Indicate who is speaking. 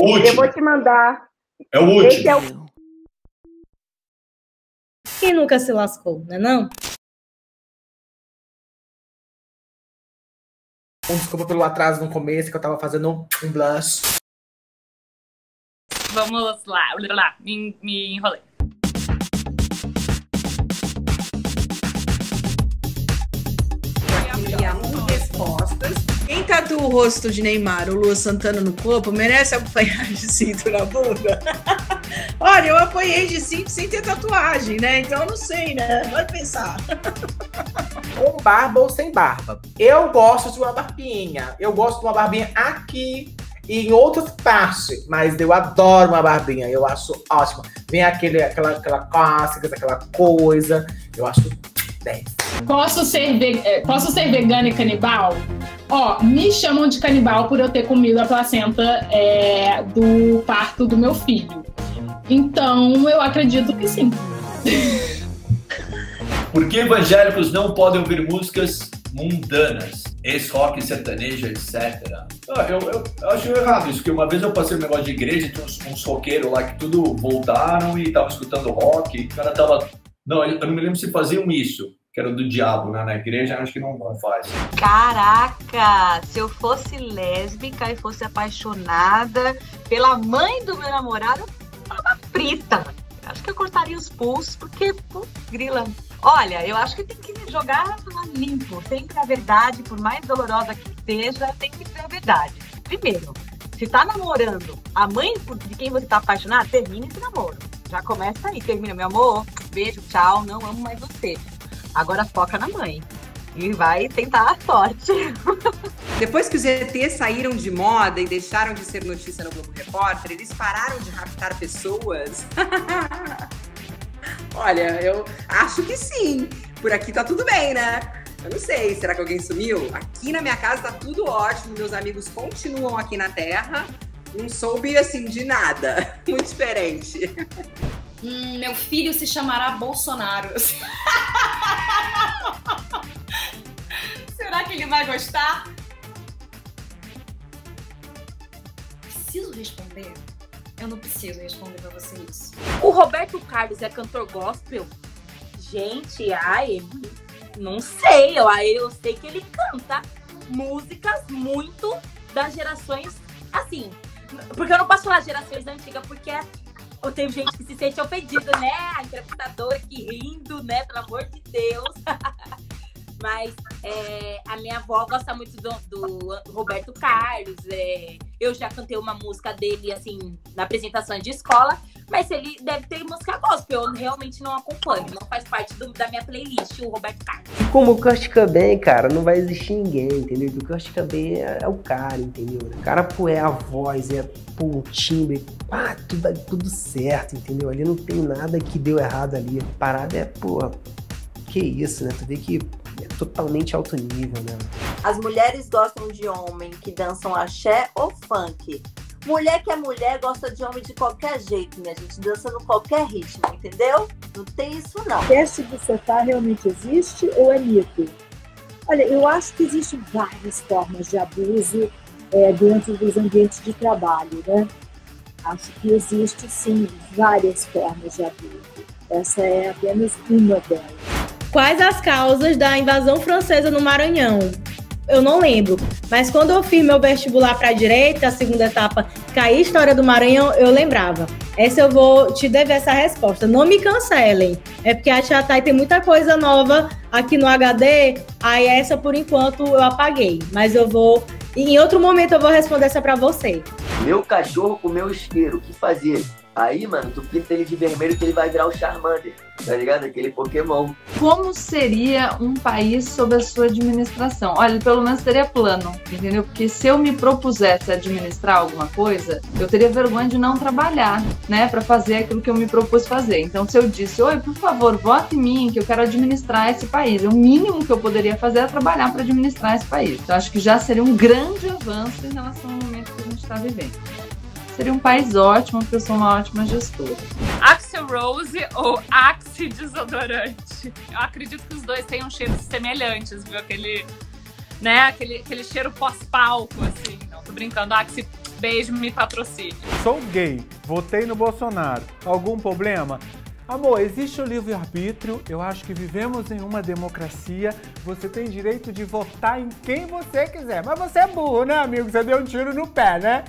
Speaker 1: o último.
Speaker 2: Eu vou te mandar.
Speaker 1: É o último.
Speaker 2: Esse é o...
Speaker 3: Quem nunca se lascou, né não?
Speaker 4: Desculpa pelo atraso no começo, que eu tava fazendo um blush.
Speaker 5: Vamos lá, lá me, me enrolei.
Speaker 6: O rosto de Neymar ou Lua Santana no corpo merece apanhar de cinto na bunda? Olha, eu apanhei de cinto sem ter tatuagem, né? Então eu não sei, né? Vai pensar.
Speaker 4: Com barba ou sem barba. Eu gosto de uma barbinha. Eu gosto de uma barbinha aqui e em outras partes. Mas eu adoro uma barbinha. Eu acho ótima. Vem aquele, aquela, aquela clássica, aquela coisa. Eu acho 10.
Speaker 7: Posso ser, eh, posso ser vegana e canibal? Ó, me chamam de canibal por eu ter comido a placenta é, do parto do meu filho. Então, eu acredito que sim.
Speaker 1: Por que evangélicos não podem ouvir músicas mundanas? Ex-rock, sertanejo, etc. Ah, eu, eu- eu acho errado isso, porque uma vez eu passei um negócio de igreja tinha uns, uns roqueiros lá que tudo voltaram e estavam escutando rock, e o cara tava. Não, eu não me lembro se faziam isso, que era do diabo, né? Na igreja, acho que não faz.
Speaker 8: Caraca, se eu fosse lésbica e fosse apaixonada pela mãe do meu namorado, eu tava frita. Acho que eu cortaria os pulsos, porque, putz, grila. Olha, eu acho que tem que jogar limpo. Sempre a verdade, por mais dolorosa que seja, tem que ser a verdade. Primeiro, se tá namorando a mãe de quem você tá apaixonado, termina esse namoro. Já começa aí, termina, meu amor, beijo, tchau, não amo mais você. Agora foca na mãe. E vai tentar a sorte.
Speaker 9: Depois que os ETs saíram de moda e deixaram de ser notícia no Globo Repórter, eles pararam de raptar pessoas? Olha, eu acho que sim. Por aqui tá tudo bem, né? Eu não sei, será que alguém sumiu? Aqui na minha casa tá tudo ótimo, meus amigos continuam aqui na Terra. Não soube, assim, de nada. Muito diferente.
Speaker 10: Hum, meu filho se chamará Bolsonaro. Será que ele vai gostar? Preciso responder? Eu não preciso responder pra você isso.
Speaker 11: O Roberto Carlos é cantor gospel? Gente, ai, não sei. Eu, eu sei que ele canta músicas muito das gerações assim. Porque eu não posso falar gerações antigas, porque tenho gente que se sente ofendida, né? A entrevistadora aqui rindo, né? Pelo amor de Deus. Mas é, a minha avó gosta muito do, do Roberto Carlos. é, eu já cantei uma música dele, assim, na apresentação de escola. Mas ele deve ter música gospel. Eu realmente não acompanho. Não faz parte do- da minha playlist, o Roberto Carlos.
Speaker 12: Como o Kurt Cobain, cara, não vai existir ninguém, entendeu? O Kurt Cobain é, é o cara, entendeu? O cara, pô, é a voz, é pô, o timbre, pá, tudo, tudo certo, entendeu? Ali não tem nada que deu errado ali. A parada é, pô, que isso, né? Tu vê que é totalmente alto nível, né?
Speaker 13: As mulheres gostam de homem que dançam axé ou funk. Mulher que é mulher gosta de homem de qualquer jeito, minha gente, dançando qualquer ritmo, entendeu? Não tem isso não.
Speaker 14: Teste de sofá realmente existe ou é mito? Olha, eu acho que existem várias formas de abuso é, dentro dos ambientes de trabalho, né? Acho que existe sim várias formas de abuso. Essa é apenas uma delas.
Speaker 3: Quais as causas da invasão francesa no Maranhão? Eu não lembro, mas quando eu fiz meu vestibular para direita, a segunda etapa, caí história do Maranhão, eu lembrava. Essa eu vou te dever essa resposta. Não me cancelem. É porque a Tia Thay tem muita coisa nova aqui no HD, aí essa por enquanto eu apaguei, mas eu vou em outro momento eu vou responder essa para você.
Speaker 15: Meu cachorro comeu isqueiro, o que fazer? Aí, mano, tu pinta ele de vermelho que ele vai virar o Charmander, tá ligado? Aquele Pokémon.
Speaker 16: Como seria um país sob a sua administração? Olha, pelo menos teria plano, entendeu? Porque se eu me propusesse administrar alguma coisa, eu teria vergonha de não trabalhar, né, Pra fazer aquilo que eu me propus fazer. Então, se eu disse, oi, por favor, vote em mim, que eu quero administrar esse país, o mínimo que eu poderia fazer é trabalhar para administrar esse país. Então, acho que já seria um grande avanço em relação ao momento que a gente está vivendo. Seria um país ótimo, porque eu sou uma ótima gestora.
Speaker 5: Axel Rose ou Axe Desodorante? Eu acredito que os dois tenham cheiros semelhantes, viu? Aquele, né? Aquele, aquele cheiro pós-palco, assim. Não, tô brincando. Axe Beijo, me patrocine.
Speaker 2: Sou gay, votei no Bolsonaro. Algum problema? Amor, existe o livre-arbítrio. Eu acho que vivemos em uma democracia. Você tem direito de votar em quem você quiser. Mas você é burro, né, amigo? Você deu um tiro no pé, né?